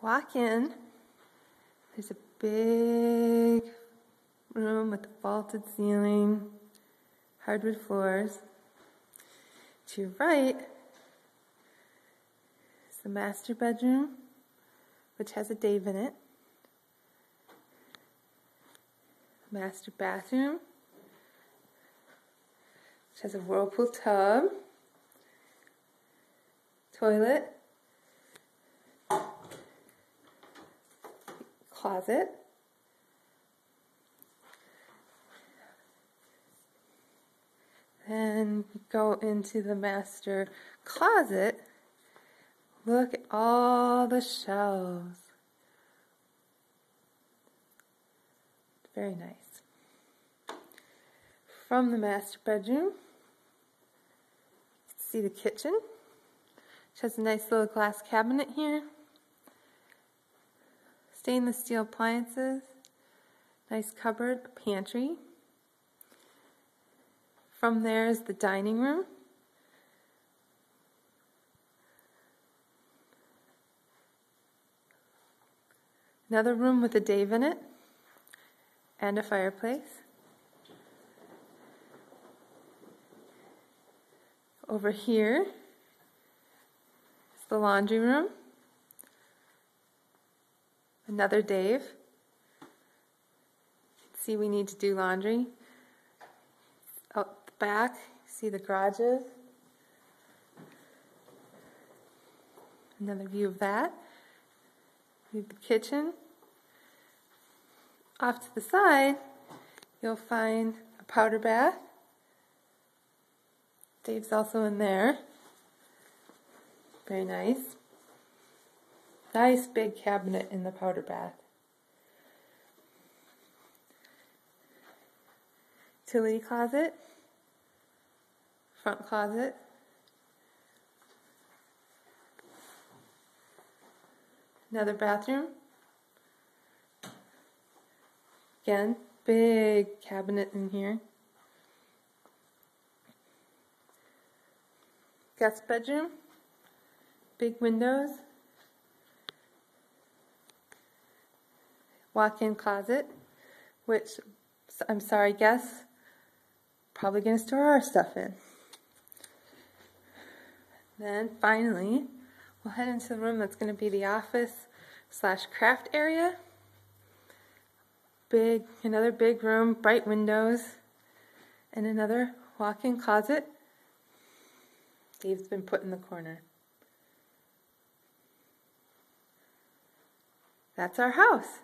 Walk in. There's a big room with a vaulted ceiling, hardwood floors. To your right is the master bedroom, which has a Dave in it. Master bathroom, which has a whirlpool tub, toilet, closet. Then go into the master closet. Look at all the shelves. Very nice. From the master bedroom, see the kitchen, which has a nice little glass cabinet here stainless steel appliances, nice cupboard, pantry. From there is the dining room. Another room with a Dave in it and a fireplace. Over here is the laundry room. Another Dave. See, we need to do laundry. Out the back, see the garages. Another view of that. the kitchen. Off to the side, you'll find a powder bath. Dave's also in there. Very nice. Nice big cabinet in the powder bath. Utility closet, front closet, another bathroom. Again, big cabinet in here. Guest bedroom, big windows. Walk-in closet, which I'm sorry, guests, probably going to store our stuff in. Then finally, we'll head into the room that's going to be the office slash craft area. Big, another big room, bright windows, and another walk-in closet. Dave's been put in the corner. That's our house.